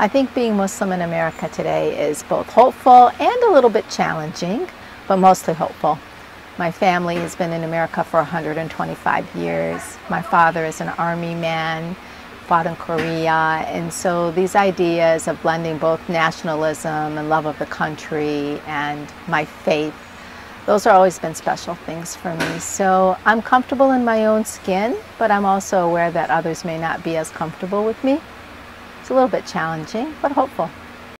I think being Muslim in America today is both hopeful and a little bit challenging, but mostly hopeful. My family has been in America for 125 years. My father is an army man, fought in Korea, and so these ideas of blending both nationalism and love of the country and my faith, those have always been special things for me. So I'm comfortable in my own skin, but I'm also aware that others may not be as comfortable with me. It's a little bit challenging, but hopeful.